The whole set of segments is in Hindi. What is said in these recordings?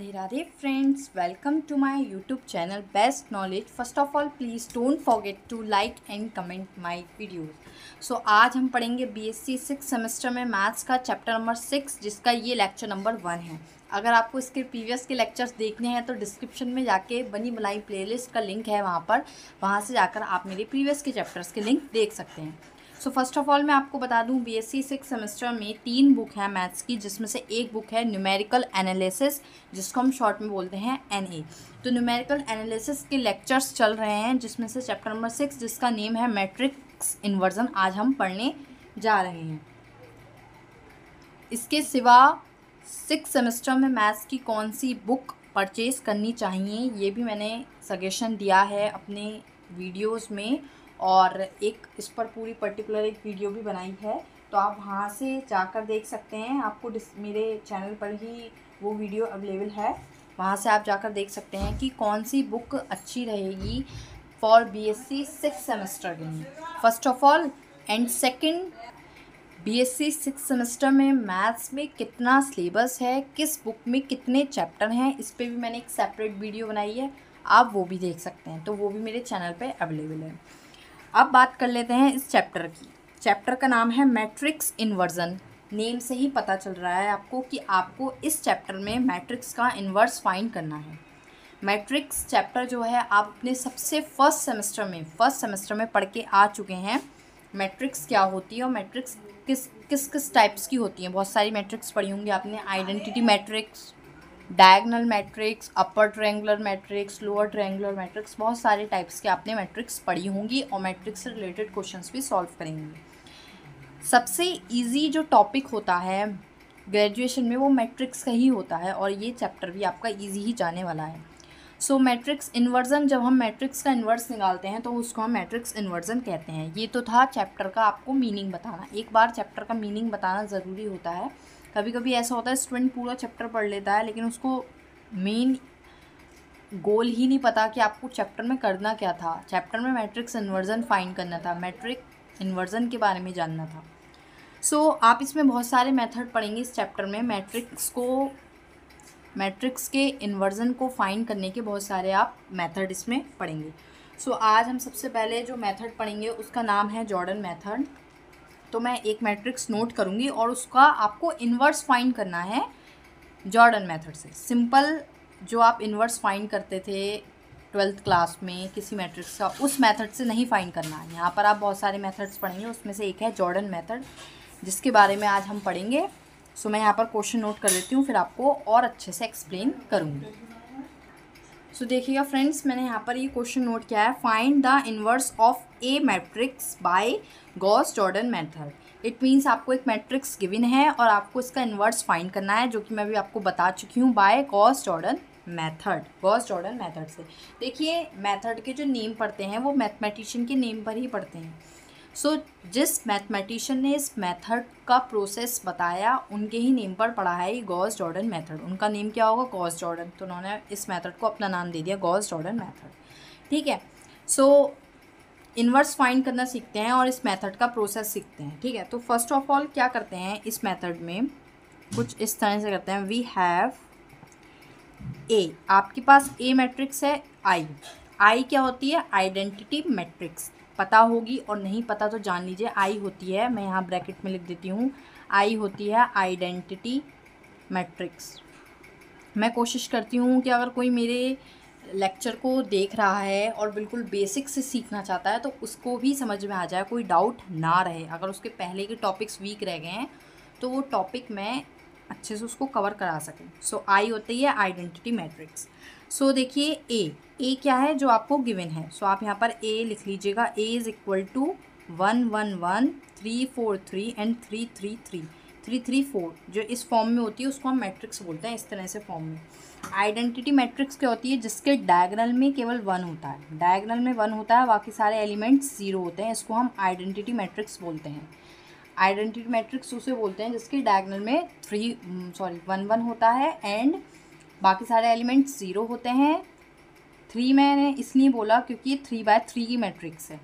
Radhe Radhe friends welcome to my YouTube channel best knowledge first of all please don't forget to like and comment my videos so आज हम पढ़ेंगे बीएससी सिक्स सेमेस्टर में मैथ्स का चैप्टर नंबर सिक्स जिसका ये लेक्चर नंबर वन है। अगर आपको इसके प्रीवियस के लेक्चर्स देखने हैं तो डिस्क्रिप्शन में जाके बनी बनाई प्लेलिस्ट का लिंक है वहाँ पर। वहाँ से जाकर आप मेरे प्रीवियस के चैप्टर्स के लिंक देख सकते हैं। सो फ़र्स्ट ऑफ़ ऑल मैं आपको बता दूँ बीएससी सिक्स सेमेस्टर में तीन बुक हैं मैथ्स की, जिसमें से एक बुक है न्यूमेरिकल एनालिसिस जिसको हम शॉर्ट में बोलते हैं एनए तो न्यूमेरिकल एनालिसिस के लेक्चर्स चल रहे हैं, जिसमें से चैप्टर नंबर सिक्स जिसका नेम है मैट्रिक्स इन्वर्जन आज हम पढ़ने जा रहे हैं। इसके सिवा सिक्स सेमेस्टर में मैथ्स की कौन सी बुक परचेज़ करनी चाहिए, ये भी मैंने सजेशन दिया है अपने वीडियोस में। और एक इस पर पूरी पर्टिकुलर एक वीडियो भी बनाई है तो आप वहाँ से जाकर देख सकते हैं। आपको मेरे चैनल पर ही वो वीडियो अवेलेबल है। वहाँ से आप जाकर देख सकते हैं कि कौन सी बुक अच्छी रहेगी for B S C six semester के लिए। First of all and second B S C six semester में मैथ्स में कितना सिलेबस है, किस बुक में कितने चैप्टर हैं, इस पर भी मैंने एक सेपरेट वीडियो बनाई है। आप वो भी देख सकते हैं तो वो भी मेरे चैनल पे अवेलेबल है। अब बात कर लेते हैं इस चैप्टर की। चैप्टर का नाम है मैट्रिक्स इन्वर्जन नेम से ही पता चल रहा है आपको कि आपको इस चैप्टर में मैट्रिक्स का इन्वर्स फाइंड करना है। मैट्रिक्स चैप्टर जो है, आप अपने सबसे फ़र्स्ट सेमेस्टर में फ़र्स्ट सेमेस्टर में पढ़ के आ चुके हैं। मैट्रिक्स क्या होती है और मैट्रिक्स किस किस किस टाइप्स की होती हैं? बहुत सारी मैट्रिक्स पढ़ी होंगी आपने। Identity matrix diagonal matrix upper triangular matrix lower triangular matrix बहुत सारे टाइप्स के आपने मैट्रिक्स पढ़ी होंगी और मैट्रिक्स से रिलेटेड क्वेश्चंस भी सॉल्व करेंगे। सबसे इजी जो टॉपिक होता है ग्रेजुएशन में वो मैट्रिक्स का ही होता है और ये चैप्टर भी आपका ईजी ही जाने वाला है। सो मैट्रिक्स इन्वर्जन जब हम मैट्रिक्स का इन्वर्स निकालते हैं तो उसको हम मैट्रिक्स इन्वर्जन कहते हैं। ये तो था चैप्टर का आपको मीनिंग बताना। एक बार चैप्टर का मीनिंग बताना ज़रूरी होता है। कभी कभी ऐसा होता है स्टूडेंट पूरा चैप्टर पढ़ लेता है लेकिन उसको मेन गोल ही नहीं पता कि आपको चैप्टर में करना क्या था। चैप्टर में मैट्रिक्स इन्वर्जन फाइंड करना था मैट्रिक इन्वर्जन के बारे में जानना था। सो so, आप इसमें बहुत सारे मेथड पढ़ेंगे इस चैप्टर में। मैट्रिक्स को मैट्रिक्स के इन्वर्जन को फाइंड करने के बहुत सारे आप मेथड इसमें पढ़ेंगे। सो so, आज हम सबसे पहले जो मेथड पढ़ेंगे उसका नाम है जॉर्डन मेथड तो मैं एक मैट्रिक्स नोट करूँगी और उसका आपको इन्वर्स फाइंड करना है जॉर्डन मेथड से। सिंपल जो आप इन्वर्स फाइंड करते थे ट्वेल्थ क्लास में किसी मैट्रिक्स का, उस मेथड से नहीं फाइंड करना। है यहाँ पर आप बहुत सारे मेथड्स पढ़ेंगे, उसमें से एक है जॉर्डन मेथड जिसके बारे में आज हम पढ़ेंगे। सो मैं यहाँ पर क्वेश्चन नोट कर लेती हूँ, फिर आपको और अच्छे से एक्सप्लेन करूँगी। सो देखिएगा फ्रेंड्स मैंने यहाँ पर ये क्वेश्चन नोट किया है. Find the inverse of a matrix by Gauss Jordan method it means आपको एक मैट्रिक्स गिवन है और आपको इसका इन्वर्स फाइंड करना है, जो कि मैं अभी आपको बता चुकी हूँ by Gauss Jordan method Gauss Jordan method से. देखिए मेथड के जो नेम पढ़ते हैं, वो मैथमेटिशियन के नेम पर ही पढ़ते हैं. सो so, जिस मैथमेटिशियन ने इस मेथड का प्रोसेस बताया उनके ही नेम पर पढ़ा है ये गॉस जॉर्डन मेथड उनका नेम क्या होगा? गॉस जॉर्डन तो उन्होंने इस मेथड को अपना नाम दे दिया गॉस जॉर्डन मेथड ठीक है? सो इन्वर्स फाइंड करना सीखते हैं और इस मेथड का प्रोसेस सीखते हैं। ठीक है? तो फ़र्स्ट ऑफ़ ऑल क्या करते हैं इस मेथड में? कुछ इस तरह से करते हैं। वी हैव ए आपके पास ए मैट्रिक्स है आई आई क्या होती है? आइडेंटिटी मैट्रिक्स पता होगी और नहीं पता तो जान लीजिए, आई होती है, मैं यहाँ ब्रैकेट में लिख देती हूँ, आई होती है आइडेंटिटी मैट्रिक्स। मैं कोशिश करती हूँ कि अगर कोई मेरे लेक्चर को देख रहा है और बिल्कुल बेसिक से सीखना चाहता है तो उसको भी समझ में आ जाए, कोई डाउट ना रहे। अगर उसके पहले के टॉपिक्स वीक रह गए हैं तो वो टॉपिक मैं अच्छे से उसको कवर करा सकें। सो, आई होती है आइडेंटिटी मैट्रिक्स। सो देखिए ए ए क्या है जो आपको गिवन है? सो so, आप यहाँ पर ए लिख लीजिएगा. A is equal to one one one three four three and three three three three three four जो इस फॉर्म में होती है उसको हम मैट्रिक्स बोलते हैं इस तरह से फॉर्म में. आइडेंटिटी मैट्रिक्स क्या होती है? जिसके डायगनल में केवल वन होता है. डायगनल में वन होता है बाकी सारे एलिमेंट्स ज़ीरो होते हैं इसको हम आइडेंटिटी मैट्रिक्स बोलते हैं. आइडेंटिटी मैट्रिक्स उसे बोलते हैं जिसके डायगनल में थ्री सॉरी वन वन होता है एंड बाकी सारे एलिमेंट्स ज़ीरो होते हैं। थ्री मैंने इसलिए बोला क्योंकि थ्री बाय थ्री की मैट्रिक्स है।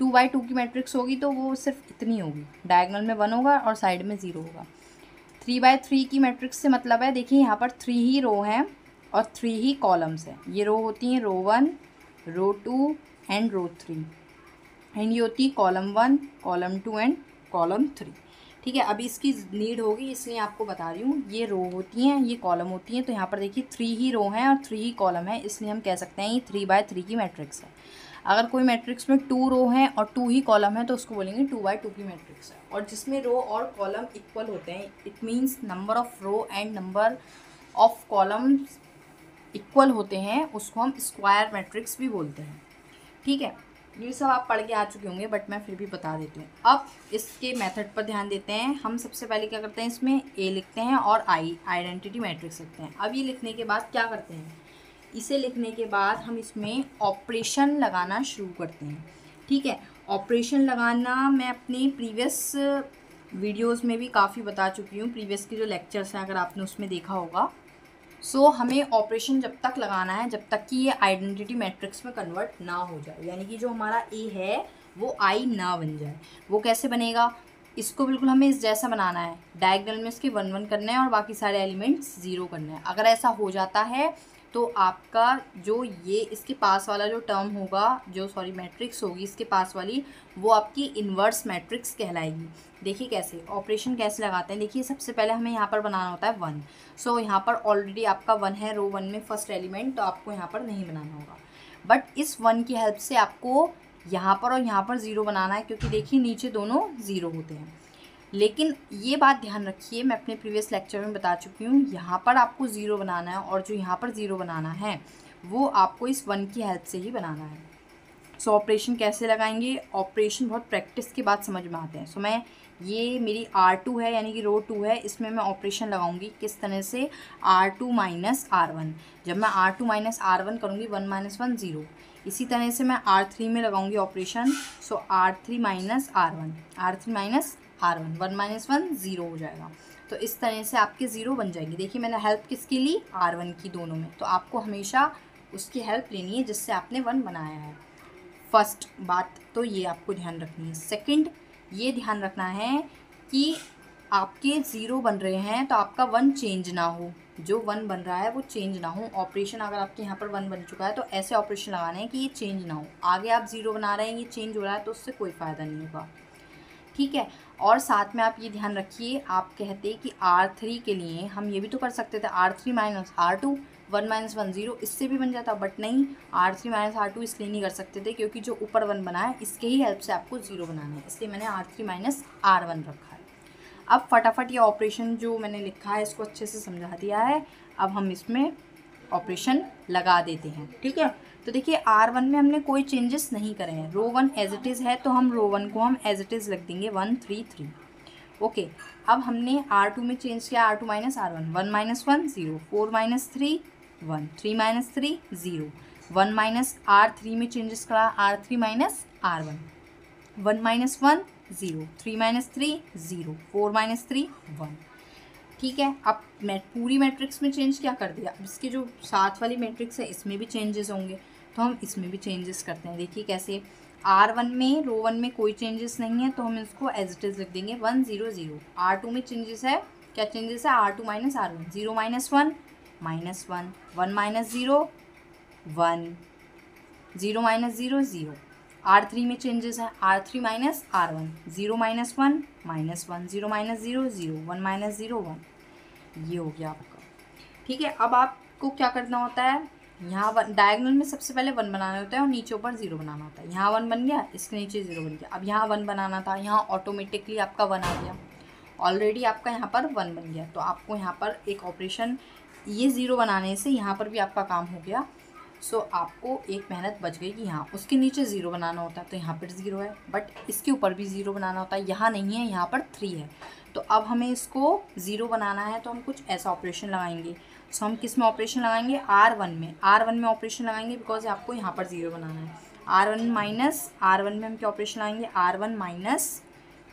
टू बाई टू की मैट्रिक्स होगी तो वो सिर्फ़ इतनी होगी। डायगनल में वन होगा और साइड में ज़ीरो होगा। थ्री बाय थ्री की मैट्रिक्स से मतलब है, देखिए यहाँ पर थ्री ही रो हैं और थ्री ही कॉलम्स हैं। ये रो होती हैं row one row two and row three and ये होती है column one column two and column three ठीक है, अभी इसकी नीड होगी, इसलिए आपको बता रही हूँ, ये रो होती हैं, ये कॉलम होती हैं तो यहाँ पर देखिए थ्री ही रो हैं और थ्री ही कॉलम है, इसलिए हम कह सकते हैं ये थ्री बाय थ्री की मैट्रिक्स है। अगर कोई मैट्रिक्स में टू रो हैं और टू ही कॉलम है तो उसको बोलेंगे टू बाई टू की मैट्रिक्स है। और जिसमें रो और कॉलम इक्वल होते हैं it means number of row and number of column equal होते हैं, उसको हम स्क्वायर मैट्रिक्स भी बोलते हैं। ठीक है ये सब आप पढ़ के आ चुके होंगे बट मैं फिर भी बता देती हूँ। अब इसके मेथड पर ध्यान देते हैं। हम सबसे पहले क्या करते हैं, इसमें ए लिखते हैं और आई आइडेंटिटी मैट्रिक्स लिखते हैं। अब ये लिखने के बाद क्या करते हैं? इसे लिखने के बाद हम इसमें ऑपरेशन लगाना शुरू करते हैं। ठीक है? ऑपरेशन लगाना मैं अपनी प्रीवियस वीडियोस में भी काफ़ी बता चुकी हूँ। प्रीवियस के जो लेक्चर्स हैं, अगर आपने उसमें देखा होगा। सो so, हमें ऑपरेशन जब तक लगाना है जब तक कि ये आइडेंटिटी मैट्रिक्स में कन्वर्ट ना हो जाए। यानी कि जो हमारा ए है वो आई ना बन जाए। वो कैसे बनेगा? इसको बिल्कुल हमें इस जैसा बनाना है। डायगनल में इसके वन वन करना है और बाकी सारे एलिमेंट्स ज़ीरो करना है। अगर ऐसा हो जाता है तो आपका जो ये इसके पास वाला जो टर्म होगा जो सॉरी मैट्रिक्स होगी इसके पास वाली वो आपकी इन्वर्स मैट्रिक्स कहलाएगी। देखिए कैसे ऑपरेशन कैसे लगाते हैं? देखिए सबसे पहले हमें यहाँ पर बनाना होता है वन सो so, यहाँ पर ऑलरेडी आपका वन है रो वन में फ़र्स्ट एलिमेंट तो आपको यहाँ पर नहीं बनाना होगा। बट इस वन की हेल्प से आपको यहाँ पर और यहाँ पर ज़ीरो बनाना है क्योंकि देखिए नीचे दोनों ज़ीरो होते हैं। लेकिन ये बात ध्यान रखिए मैं अपने प्रीवियस लेक्चर में बता चुकी हूँ यहाँ पर आपको ज़ीरो बनाना है और जो यहाँ पर ज़ीरो बनाना है वो आपको इस वन की हेल्प से ही बनाना है। सो so, ऑपरेशन कैसे लगाएँगे? ऑपरेशन बहुत प्रैक्टिस के बाद समझ में आते हैं। सो so, मैं ये मेरी आर टू है यानी कि रो टू है इसमें मैं ऑपरेशन लगाऊँगी किस तरह से? R two minus R one जब मैं R two minus R one करूँगी वन माइनस वन ज़ीरो इसी तरह से मैं आर थ्री में लगाऊँगी operation so R three minus R one R three minus R one one minus one zero हो जाएगा। तो इस तरह से आपके ज़ीरो बन जाएँगे। देखिए, मैंने हेल्प किसकी ली आर वन की दोनों में। तो आपको हमेशा उसकी हेल्प लेनी है जिससे आपने वन बनाया है। फ़र्स्ट बात तो ये आपको ध्यान रखनी है। सेकंड, ये ध्यान रखना है कि आपके ज़ीरो बन रहे हैं तो आपका वन चेंज ना हो। जो वन बन रहा है वो चेंज ना हो। ऑपरेशन अगर आपके यहाँ पर वन बन चुका है तो ऐसे ऑपरेशन लगाने हैं कि ये चेंज ना हो। आगे आप ज़ीरो बना रहे हैं, ये चेंज हो रहा है तो उससे कोई फ़ायदा नहीं होगा। ठीक है? और साथ में आप ये ध्यान रखिए, आप कहते कि आर थ्री के लिए हम ये भी तो कर सकते थे R three minus R two one minus one zero इससे भी बन जाता बट नहीं R three minus R two इसलिए नहीं कर सकते थे, क्योंकि जो ऊपर वन बना है, इसके ही हेल्प से आपको ज़ीरो बनाना है, इसलिए मैंने R three minus R one रखा है। अब फटाफट ये ऑपरेशन जो मैंने लिखा है, इसको अच्छे से समझा दिया है, अब हम इसमें ऑपरेशन लगा देते हैं, ठीक है? तो देखिए आर वन में हमने कोई चेंजेस नहीं करे हैं। Row one as it is है तो हम रो वन को हम एज इट इज़ रख देंगे। वन थ्री थ्री ओके अब हमने आर टू में चेंज किया। R two minus R one one minus one zero four minus three one three minus three zero one minus R three में चेंजेस करा। R three minus R one one minus one zero three minus three zero four minus three one ठीक है, अब मैं पूरी मैट्रिक्स में चेंज क्या कर दिया? अब इसके जो साथ वाली मैट्रिक्स है, इसमें भी चेंजेस होंगे। तो हम इसमें भी चेंजेस करते हैं। देखिए कैसे आर वन में रो वन में कोई चेंजेस नहीं है तो हम इसको एज इट इज़ लिख देंगे। One zero zero R two में चेंजेस है। क्या चेंजेस है? R two minus R one zero minus one minus one one minus zero one zero minus zero zero R three में चेंजेस है। R three minus R one zero minus one minus one zero minus zero zero one minus zero one ये हो गया आपका। ठीक है, अब आपको क्या करना होता है? यहाँ वन डायगनल में सबसे पहले वन बनाना होता है और नीचे ऊपर ज़ीरो बनाना होता है। यहाँ वन बन गया इसके नीचे ज़ीरो बन गया। अब यहाँ वन बनाना था यहाँ ऑटोमेटिकली आपका वन आ गया। ऑलरेडी आपका यहाँ पर वन बन गया। तो आपको यहाँ पर एक ऑपरेशन ये ज़ीरो बनाने से यहाँ पर भी आपका काम हो गया। सो so, आपको एक मेहनत बच गई कि यहाँ उसके नीचे ज़ीरो बनाना होता है तो यहाँ पर ज़ीरो है। बट इसके ऊपर भी ज़ीरो बनाना होता है यहाँ नहीं है यहाँ पर थ्री है। तो अब हमें इसको ज़ीरो बनाना है तो हम कुछ ऐसा ऑपरेशन लगाएँगे। सो हम किसमें ऑपरेशन लगाएँगे? आर वन में। आर वन में ऑपरेशन लगाएँगे बिकॉज़ आपको यहाँ पर ज़ीरो बनाना है। R one minus R one में हम क्या ऑपरेशन लगाएँगे? R one minus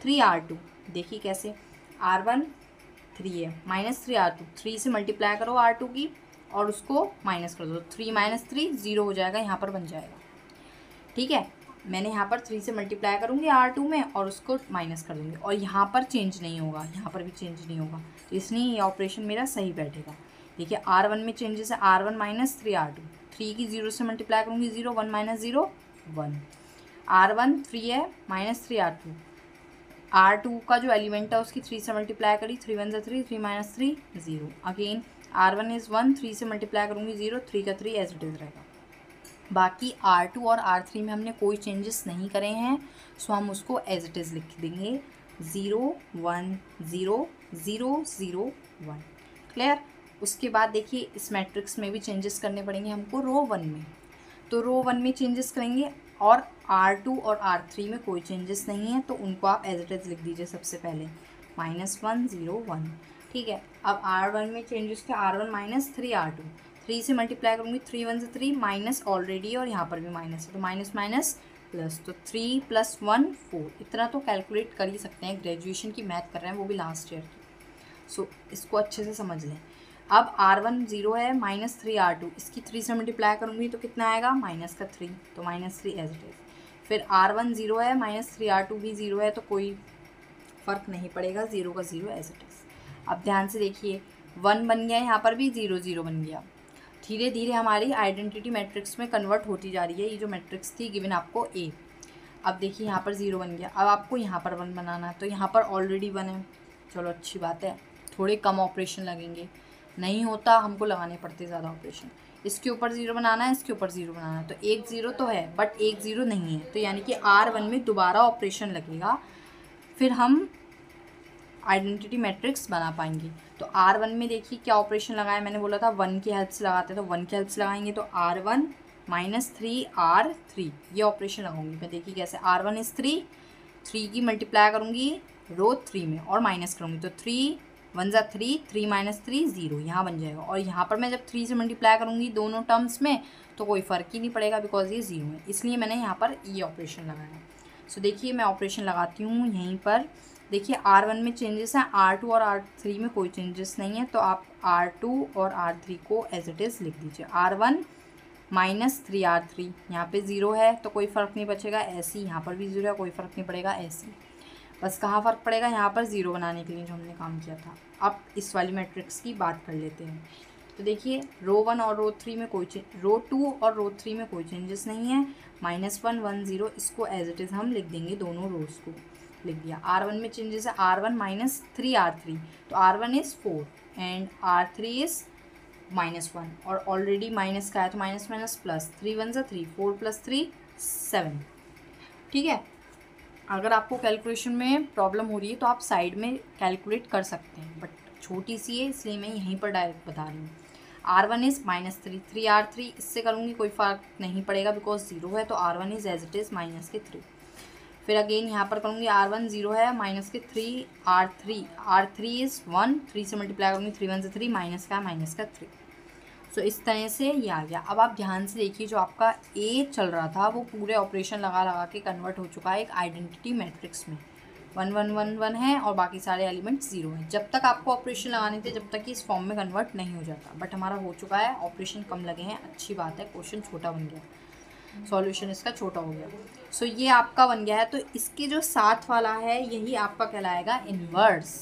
three R two देखिए कैसे। आर वन थ्री है। Minus three R two three से मल्टीप्लाई करो आर टू की और उसको माइनस कर दो। थ्री माइनस थ्री ज़ीरो हो जाएगा, यहाँ पर बन जाएगा। ठीक है? मैंने यहाँ पर थ्री से मल्टीप्लाई करूँगी आर टू में और उसको माइनस कर दूँगी। और यहाँ पर चेंज नहीं होगा। यहाँ पर भी चेंज नहीं होगा। तो इसलिए ये ऑपरेशन मेरा सही बैठेगा। देखिए आर वन में चेंजेस है R one minus three R two three की ज़ीरो से मल्टीप्लाई करूँगी zero one minus zero one R one three है minus three R two R two का जो एलिमेंट है, उसकी थ्री से मल्टीप्लाई करी थ्री वन से three three minus three zero again R one is one three से मल्टीप्लाई करूँगी ज़ीरो थ्री का थ्री एज इट इज़ रहेगा। बाकी आर टू और आर थ्री में हमने कोई चेंजेस नहीं करे हैं सो हम उसको एज इट इज़ लिख देंगे। Zero one zero zero zero one clear उसके बाद देखिए, इस मैट्रिक्स में भी चेंजेस करने पड़ेंगे हमको रो वन में। तो रो वन में चेंजेस करेंगे और आर टू और आर थ्री में कोई चेंजेस नहीं है तो उनको आप एज इट इज़ लिख दीजिए सबसे पहले। माइनस वन ज़ीरो वन ठीक है, अब आर वन में चेंजेस थे R one minus three R two three से मल्टीप्लाई करूँगी थ्री वन से थ्री माइनस ऑलरेडी और यहाँ पर भी माइनस है तो माइनस माइनस प्लस तो थ्री प्लस वन फोर इतना तो कैलकुलेट कर ही सकते हैं ग्रेजुएशन की मैथ कर रहे हैं, वो भी लास्ट ईयर की। सो इसको अच्छे से समझ लें। अब आर वन ज़ीरो है माइनस थ्री आर टू इसकी थ्री से मल्टीप्लाई करूँगी तो कितना आएगा? माइनस का थ्री तो minus three as it is फिर आर वन ज़ीरो है माइनस थ्री आर टू भी ज़ीरो है तो कोई फ़र्क नहीं पड़ेगा. ज़ीरो का ज़ीरो एज इट इज़ अब ध्यान से देखिए वन बन गया, यहाँ पर भी ज़ीरो ज़ीरो बन गया. धीरे धीरे हमारी आइडेंटिटी मैट्रिक्स में कन्वर्ट होती जा रही है. ये जो मैट्रिक्स थी गिवन आपको ए अब देखिए, यहाँ पर ज़ीरो बन गया. अब आपको यहाँ पर वन बनाना है. तो यहाँ पर ऑलरेडी वन है. चलो, अच्छी बात है. थोड़े कम ऑपरेशन लगेंगे. नहीं होता, हमको लगाने पड़ते ज़्यादा ऑपरेशन इसके ऊपर ज़ीरो बनाना है, इसके ऊपर ज़ीरो बनाना है। तो एक ज़ीरो तो है बट एक ज़ीरो नहीं है। तो यानी कि आर वन में दोबारा ऑपरेशन लगेगा, फिर हम आइडेंटिटी मैट्रिक्स बना पाएँगे। तो आर वन में देखिए क्या ऑपरेशन लगाया, मैंने बोला था वन की हेल्प से लगाते तो वन की हेल्प से लगाएँगे तो R one minus three R three ये ऑपरेशन लगाऊँगी। मैं देखिए कैसे R one is three three की मल्टीप्लाई करूँगी रो थ्री में और माइनस करूँगी। तो थ्री वन ज़ा three three minus three, zero, यहाँ बन जाएगा। और यहाँ पर मैं जब थ्री से मल्टीप्लाई करूँगी दोनों टर्म्स में तो कोई फ़र्क ही नहीं पड़ेगा बिकॉज़ ये ज़ीरो है। इसलिए मैंने यहाँ पर ये ऑपरेशन लगाया सो देखिए, मैं ऑपरेशन लगाती हूँ यहीं पर। देखिए आर वन में चेंजेस हैं। आर टू और आर थ्री में कोई चेंजेस नहीं है तो आप आर टू और आर थ्री को एज इट इज़ लिख दीजिए। R one minus three R three यहाँ पर ज़ीरो है तो कोई फ़र्क नहीं बचेगा। ऐसी यहाँ पर भी ज़ीरो है, कोई फ़र्क नहीं पड़ेगा। ऐसी बस कहाँ फ़र्क पड़ेगा? यहाँ पर ज़ीरो बनाने के लिए जो हमने काम किया था। अब इस वाली मैट्रिक्स की बात कर लेते हैं। तो देखिए, रो वन और रो थ्री में कोई रो टू और रो थ्री में कोई चेंजेस नहीं है। माइनस वन वन, ज़ीरो, इसको एज इट इज़ हम लिख देंगे दोनों रोज़ को। लिख दिया। आर वन में चेंजेस है। R one minus three R three तो R one is four and R three is minus one और ऑलरेडी माइनस का है तो minus minus plus three one ज़ा three four plus three seven ठीक है? अगर आपको कैलकुलेशन में प्रॉब्लम हो रही है तो आप साइड में कैलकुलेट कर सकते हैं। बट छोटी सी है, इसलिए मैं यहीं पर डायरेक्ट बता रही हूँ। R one is minus three three R three इससे करूँगी कोई फ़र्क नहीं पड़ेगा बिकॉज़ ज़ीरो है तो R one is as it is minus के थ्री फिर अगेन यहाँ पर करूँगी आर वन ज़ीरो है माइनस के three R three R three is one three से मल्टीप्लाई करूँगी थ्री वन से थ्री माइनस का माइनस का थ्री सो इस तरह से ये आ गया। अब आप ध्यान से देखिए जो आपका ए चल रहा था वो पूरे ऑपरेशन लगा लगा के कन्वर्ट हो चुका है एक आइडेंटिटी मैट्रिक्स में। वन वन वन वन है और बाकी सारे एलिमेंट ज़ीरो हैं। जब तक आपको ऑपरेशन लगाने थे जब तक कि इस फॉर्म में कन्वर्ट नहीं हो जाता। बट हमारा हो चुका है ऑपरेशन कम लगे हैं अच्छी बात है क्वेश्चन छोटा बन गया। सॉल्यूशन इसका छोटा हो गया। सो so, ये आपका बन गया है तो इसके जो साथ वाला है यही आपका कहलाएगा इन्वर्स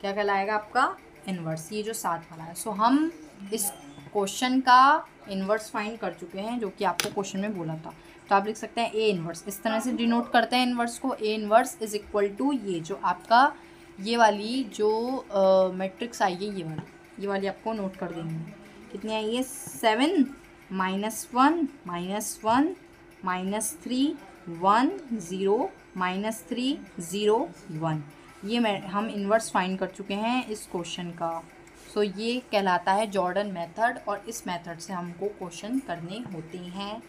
क्या कहलाएगा आपका? इन्वर्स ये जो साथ वाला है। सो so, हम इस क्वेश्चन का इन्वर्स फाइंड कर चुके हैं, जो कि आपको क्वेश्चन में बोला था। तो आप लिख सकते हैं ए इन्वर्स। इस तरह से डिनोट करते हैं इन्वर्स को। A inverse is equal to ये, जो आपका ये वाली जो मैट्रिक्स आई है, ये वाली। ये वाली आपको नोट कर देंगे कितनी आई है? Seven minus one minus one minus three one zero minus three zero one. ये हम इन्वर्स फाइंड कर चुके हैं इस क्वेश्चन का। सो ये कहलाता है जॉर्डन मेथड और इस मेथड से हमको क्वेश्चन करने होते हैं।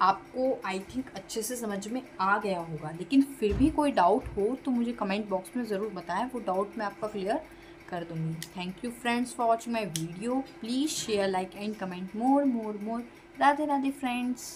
आपको आई थिंक अच्छे से समझ में आ गया होगा, लेकिन फिर भी कोई डाउट हो तो मुझे कमेंट बॉक्स में ज़रूर बताएँ, वो डाउट मैं आपका क्लियर कर दूँगी। Thank you friends for watching my video please share like and comment more more more Radhe Radhe friends